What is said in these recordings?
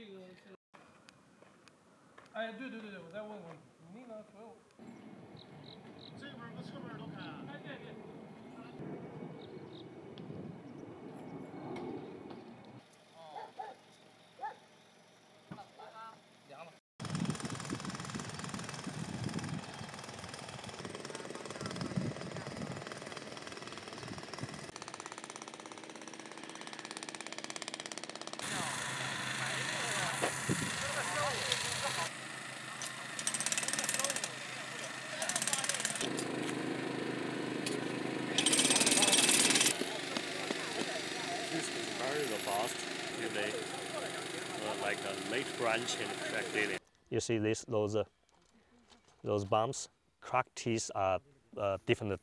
这个是，哎，对对对对，我再问问你，你那个所有，这边和侧面都开。哎对对。Uh, like a late branching crocodilian. You see this, those, uh, those bumps, cracked teeth are uh, different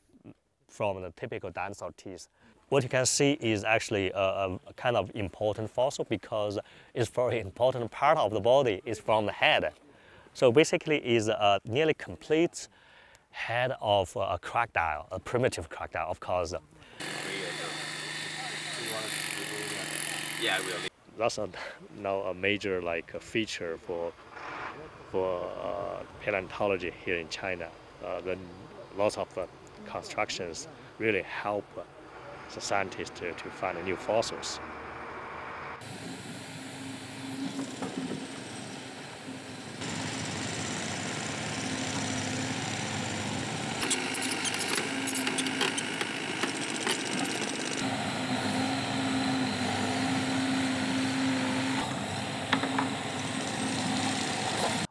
from the typical dinosaur teeth. What you can see is actually a, a- a kind of important fossil because it's very important part of the body is from the head. So basically is a nearly complete head of a crocodile, a primitive crocodile, of course. Yeah, I will. That's a, now a major like a feature for for uh, paleontology here in China. Uh, then lots of uh, constructions really help uh, the scientists to, to find new fossils.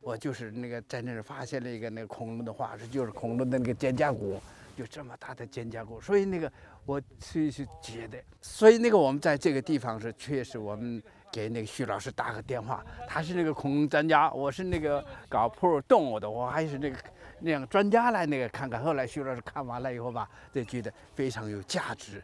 我就是那个在那儿发现了一个那个恐龙的化石，就是恐龙的那个肩胛骨，就这么大的肩胛骨，所以那个我是是觉得，所以那个我们在这个地方是确实我们给那个徐老师打个电话，他是那个恐龙专家，我是那个搞哺乳动物的，我还是那个那样专家来那个看看。后来徐老师看完了以后吧，就觉得非常有价值。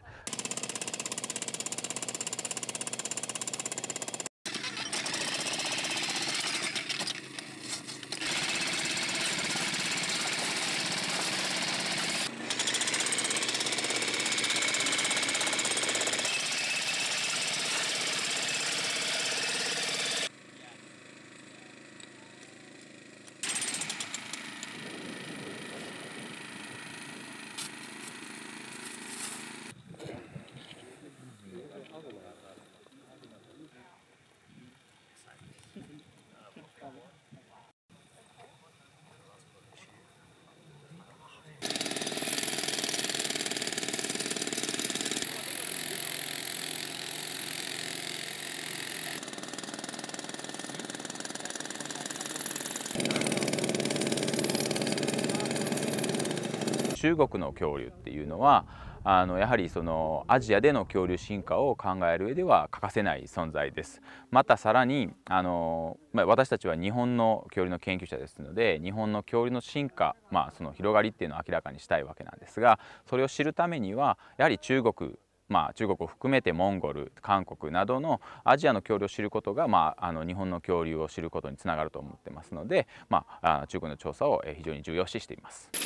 中国の恐竜っていうのはあのやはりそのアジアでの恐竜進化を考える上では欠かせない存在ですまたさらにあの、まあ、私たちは日本の恐竜の研究者ですので日本の恐竜の進化、まあ、その広がりっていうのを明らかにしたいわけなんですがそれを知るためにはやはり中国まあ、中国を含めてモンゴル韓国などのアジアの恐竜を知ることが、まあ、あの日本の恐竜を知ることにつながると思ってますので、まあ、あ中国の調査を非常に重要視しています。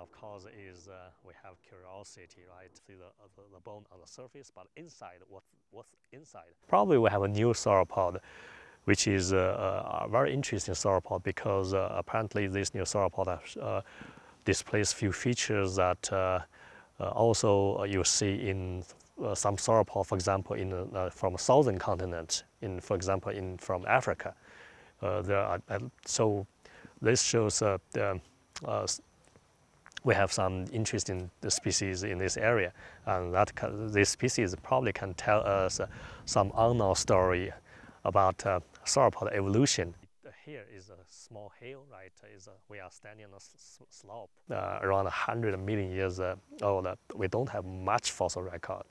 Of course, is uh, we have curiosity, right? See the, uh, the, the bone on the surface, but inside, what, what's inside? Probably we have a new sauropod, which is uh, a very interesting sauropod because uh, apparently this new sauropod uh, displays few features that uh, uh, also you see in uh, some sauropod, for example, in uh, from southern continent, in for example, in from Africa. Uh, there are, uh, so this shows uh, uh, we have some interesting species in this area, and that this species probably can tell us uh, some unknown story about uh, sauropod evolution. Here is a small hill, right? Is a, we are standing on a slope uh, around 100 million years uh, old. Uh, we don't have much fossil record.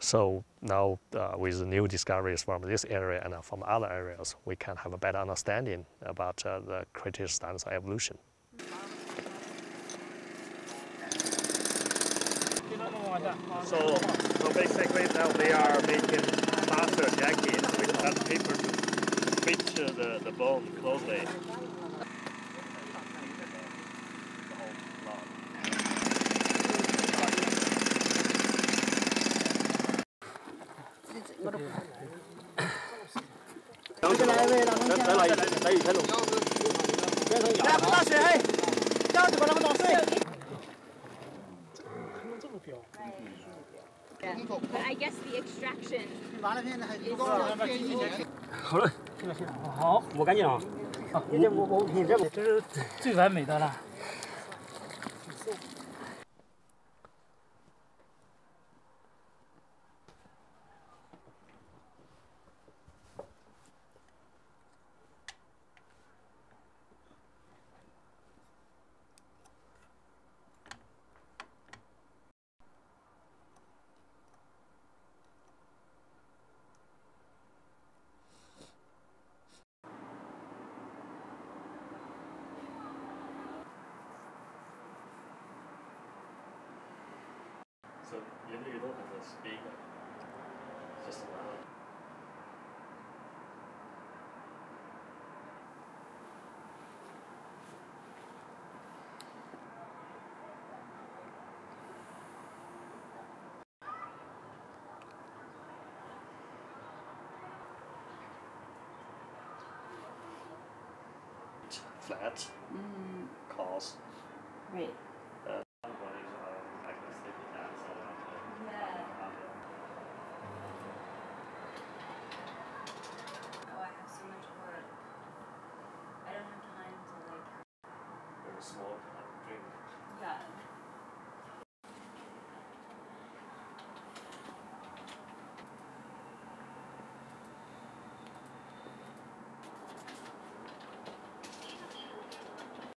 So now, uh, with new discoveries from this area and uh, from other areas, we can have a better understanding about uh, the Cretaceous dinosaur evolution. So, so basically now they are making plaster jackets with that paper to fit uh, the, the bone closely. Đấy 好了，行了。了，好，我赶紧啊，啊，你这我我你这，这是最完美的了。So you, don't have to speak, just loud. Flat, mm. cause right. uh, one is uh, I can sleep in that, so Yeah. uh, Oh, I have so much work. I don't have time to like. very small drink. Yeah.